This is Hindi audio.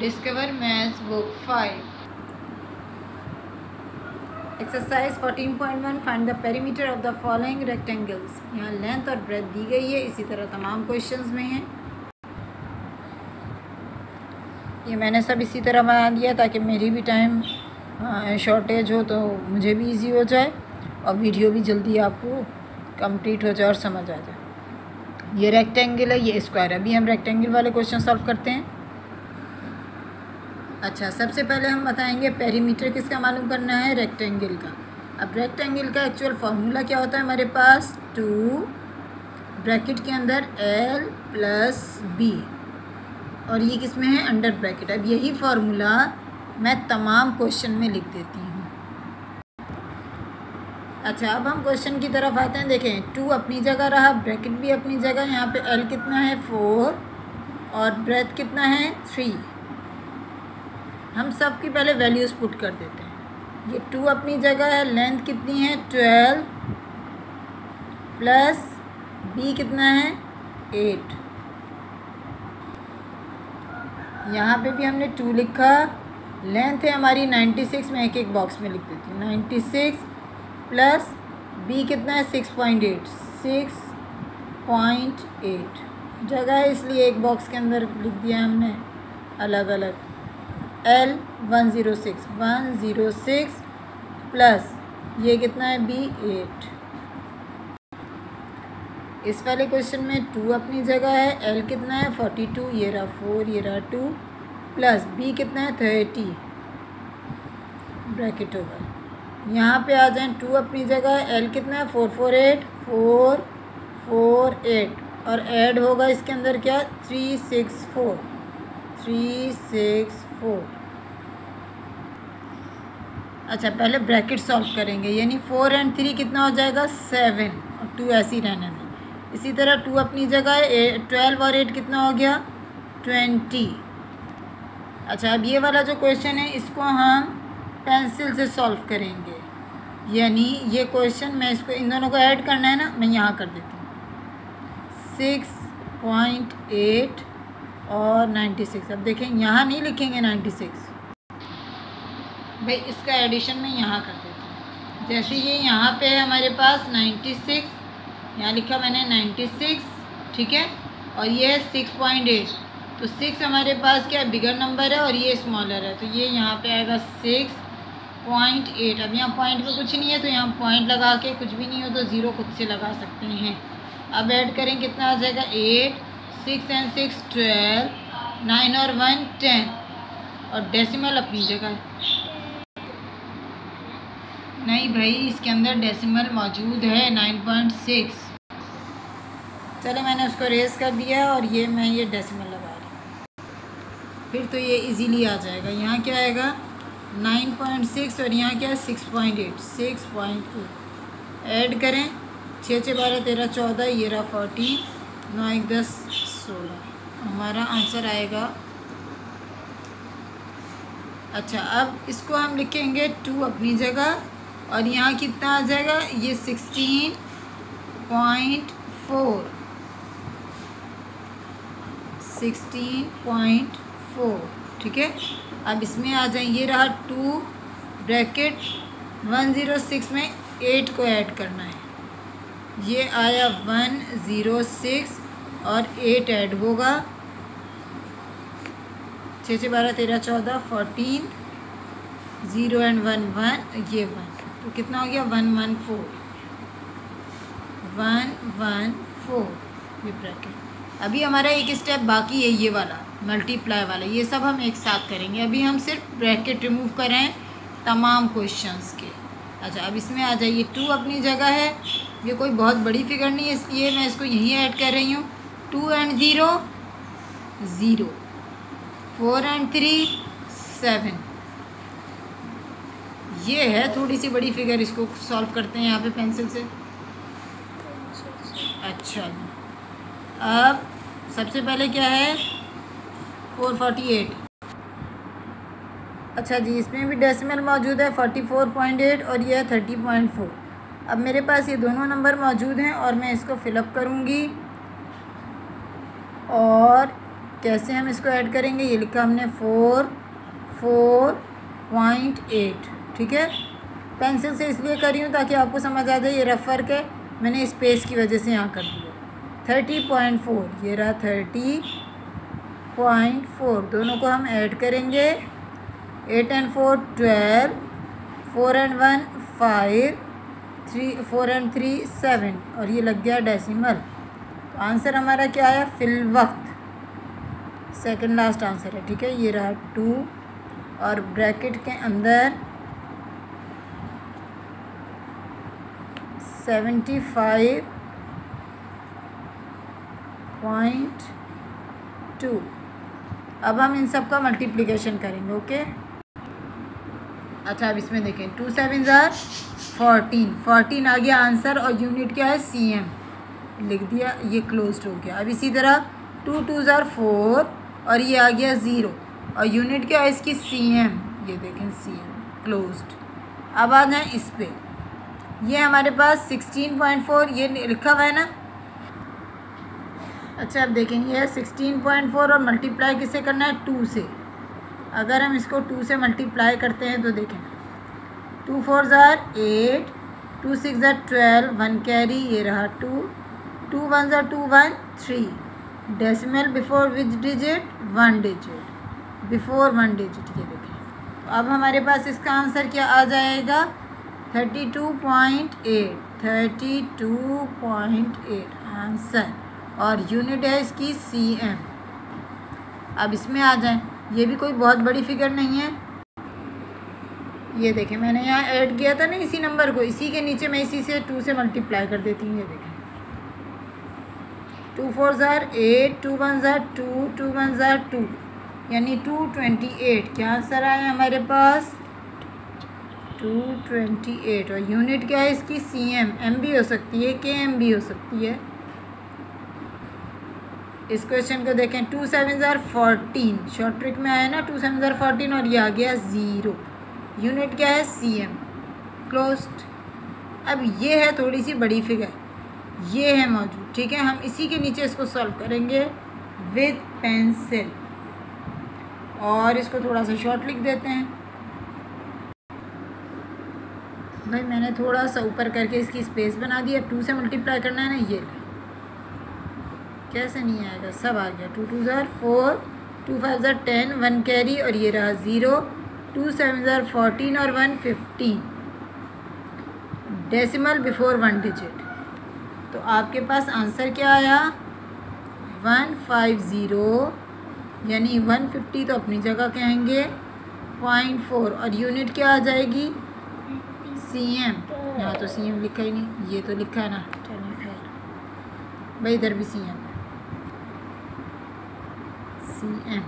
Discover maths book five exercise 14.1 find the perimeter of the following rectangles यहाँ लेंथ और ब्रेथ दी गई है, इसी तरह तमाम क्वेश्चंस में हैं। ये मैंने सब इसी तरह बना दिया ताकि मेरी भी टाइम शॉर्टेज हो तो मुझे भी इजी हो जाए और वीडियो भी जल्दी आपको कंप्लीट हो जाए और समझ आ जाए। ये रेक्टेंगल है, ये स्क्वायर अभी हम रेक्टेंगल वाले क्वेश्चन सॉल्व करते हैं। अच्छा सबसे पहले हम बताएँगे पेरीमीटर किसका मालूम करना है? रेक्टेंगल का। अब रेक्टेंगल का एक्चुअल फार्मूला क्या होता है हमारे पास? टू ब्रैकेट के अंदर एल प्लस बी और ये किसमें है? अंडर ब्रैकेट अब यही फार्मूला मैं तमाम क्वेश्चन में लिख देती हूँ। अच्छा अब हम क्वेश्चन की तरफ़ आते हैं। देखें टू अपनी जगह रहा ब्रैकेट भी अपनी जगह। यहाँ पे एल कितना है? फोर और ब्रेथ कितना है? थ्री हम सब की पहले वैल्यूज़ पुट कर देते हैं। ये टू अपनी जगह है लेंथ कितनी है? ट्वेल्व प्लस बी कितना है? एट यहाँ पे भी हमने टू लिखा। लेंथ है हमारी नाइन्टी सिक्स मैं एक एक बॉक्स में लिख देती हूँ। नाइन्टी सिक्स प्लस बी कितना है? Six point eight six point eight जगह है इसलिए एक बॉक्स के अंदर लिख दिया हमने। अलग अलग L one zero six one zero six plus ये कितना है? बी एट इस वाले क्वेश्चन में टू अपनी जगह है एल कितना है? फोर्टी टू ये रहा फोर ये रहा टू प्लस बी कितना है? थर्टी ब्रैकेट होगा यहाँ पे आ जाएँ टू अपनी जगह है एल कितना है? Four four eight four four eight और ऐड होगा इसके अंदर क्या? Three six four three six four अच्छा पहले ब्रैकेट सॉल्व करेंगे, यानी फोर एंड थ्री कितना हो जाएगा? सेवन और टू ऐसे ही रहने दें। इसी तरह टू अपनी जगह ट्वेल्व और एट कितना हो गया? ट्वेंटी अच्छा अब ये वाला जो क्वेश्चन है, इसको हम पेंसिल से सॉल्व करेंगे। यानी ये क्वेश्चन मैं इसको, इन दोनों को ऐड करना है ना, मैं यहाँ कर देती हूँ। सिक्स पॉइंट एट और नाइन्टी सिक्स अब देखें, यहाँ नहीं लिखेंगे नाइन्टी सिक्स भाई, इसका एडिशन मैं यहाँ कर देती हूँ। जैसे ये यहाँ पे है हमारे पास नाइन्टी सिक्स यहाँ लिखा मैंने नाइन्टी सिक्स ठीक है? और ये है सिक्स पॉइंट एट तो सिक्स हमारे पास क्या बिगर नंबर है और ये स्मॉलर है। तो ये यहाँ पे आएगा सिक्स पॉइंट एट अब यहाँ पॉइंट पे कुछ नहीं है तो यहाँ पॉइंट लगा के कुछ भी नहीं हो तो ज़ीरो खुद से लगा सकते हैं। अब ऐड करें, कितना आ जाएगा? Eight six and six twelve, nine और वन टेन। और डेसिमल अपनी जगह नहीं भाई, इसके अंदर डेसिमल मौजूद है, नाइन पॉइंट सिक्स। चलो मैंने उसको रेस कर दिया और ये मैं ये डेसिमल लगा रही फिर तो ये इजीली आ जाएगा। यहाँ क्या आएगा? नाइन पॉइंट सिक्स और यहाँ क्या है? Six point eight, six point two. Add करें। छः छः बारह तेरह चौदह, ये रहा फोर्टीन। नौ एक दस सोलह। हमारा आंसर आएगा। अच्छा अब इसको हम लिखेंगे टू अपनी जगह, और यहाँ कितना आ जाएगा? ये sixteen point four. Sixteen point four, ठीक है? अब इसमें आ जाए ये रहा two, bracket one zero six में एट को ऐड करना है। ये आया वन ज़ीरो सिक्स और एट ऐड होगा। छः छः बारह, तेरह, चौदह fourteen zero and one one ये वन तो कितना हो गया? One one four one one four ये ब्रैकेट अभी हमारा एक स्टेप बाकी है, ये वाला मल्टीप्लाई वाला। ये सब हम एक साथ करेंगे। अभी हम सिर्फ़ ब्रैकेट रिमूव कर रहे हैं तमाम क्वेश्चंस के। अच्छा अब इसमें आ जाइए। टू अपनी जगह है। ये कोई बहुत बड़ी फिगर नहीं है। इसलिए मैं इसको यहीं ऐड कर रही हूँ। Two and zero zero. Four and three, seven. ये है थोड़ी सी बड़ी फिगर, इसको सॉल्व करते हैं यहाँ पे पेंसिल से। अच्छा। अब सबसे पहले क्या है? Four forty eight. अच्छा जी, इसमें भी डेसिमल मौजूद है, फोर्टी फोर पॉइंट एट और ये है थर्टी पॉइंट फोर अब मेरे पास ये दोनों नंबर मौजूद हैं और मैं इसको फिलअप करूँगी। और कैसे हम इसको ऐड करेंगे? ये लिखा हमने फोर फोर पॉइंट एट ठीक है? पेंसिल से इसलिए करी हूँ ताकि आपको समझ आ जाए, ये रफ वर्क है। मैंने स्पेस की वजह से यहाँ कर दिया। थर्टी पॉइंट फोर ये रहा थर्टी पॉइंट फोर दोनों को हम ऐड करेंगे। Eight and four twelve four and one five three four and three seven और ये लग गया डेसिमल आंसर हमारा क्या है? फिल वक्त। सेकंड लास्ट आंसर है, ठीक है? ये रहा टू और ब्रैकेट के अंदर सेवेंटी फाइव पॉइंट टू अब हम इन सब का मल्टीप्लिकेशन करेंगे ओके अच्छा अब इसमें देखें। टू सेवन ज़ार फोर्टीन फोर्टीन आ गया आंसर और यूनिट क्या है? सी एम लिख दिया, ये क्लोज्ड हो गया। अब इसी तरह टू टू ज़ार फोर और ये आ गया ज़ीरो और यूनिट क्या है इसकी? सी एम ये देखें सी एम क्लोज्ड अब आ जाए इस पर ये हमारे पास सिक्सटीन पॉइंट फोर ये लिखा हुआ है ना? अच्छा अब देखेंगे ये सिक्सटीन पॉइंट फोर और मल्टीप्लाई किससे करना है? टू से। अगर हम इसको टू से मल्टीप्लाई करते हैं तो देखें। टू फोर ज़ार एट टू सिक्स ज़ार ट्वेल्व वन कैरी ये रहा two two one tsar two one three decimal before which digit one digit before one digit ये देखें तो अब हमारे पास इसका आंसर क्या आ जाएगा? Thirty two point eight thirty two point eight answer और यूनिट है इसकी सी एम अब इसमें आ जाए। ये भी कोई बहुत बड़ी फिगर नहीं है। ये देखें, मैंने यहाँ ऐड किया था ना इसी नंबर को। इसी के नीचे मैं इसी से टू से मल्टीप्लाई कर देती हूँ, ये देखें। टू फोर ज़ार एट, टू वन ज़ार टू टू वन ज़ार टू। यानी टू ट्वेंटी एट, क्या आंसर आया हमारे पास? Two twenty eight. और यूनिट क्या है इसकी? सी एम एम भी हो सकती है के एम भी हो सकती है। इस क्वेश्चन को देखें। टू सेवन ज़ार फोर्टीन। शॉर्ट ट्रिक में आया ना, टू सेवन ज़ार फोर्टीन और ये आ गया ज़ीरो। यूनिट क्या है? सी एम क्लोज अब ये है थोड़ी सी बड़ी फिगर ये है मौजूद, ठीक है? हम इसी के नीचे इसको सॉल्व करेंगे विद पेंसिल और इसको थोड़ा सा शॉर्ट लिख देते हैं। भाई, मैंने थोड़ा सा ऊपर करके इसकी स्पेस बना दी, अब टू से मल्टीप्लाई करना है ना, ये कैसे नहीं आएगा? सब आ गया। टू टू ज़ार फोर टू फाइव ज़ार टेन वन कैरी और ये रहा ज़ीरो टू सेवन ज़ार फोर्टीन और one fifteen decimal before one digit तो आपके पास आंसर क्या आया? वन फाइव ज़ीरो, यानी वन फिफ्टी तो अपनी जगह कहेंगे पॉइंट फोर, और यूनिट क्या आ जाएगी? सी एम यहाँ तो सी एम लिखा ही नहीं, ये तो लिखा है ना। चलिए खैर भाई इधर भी सी एम सी एम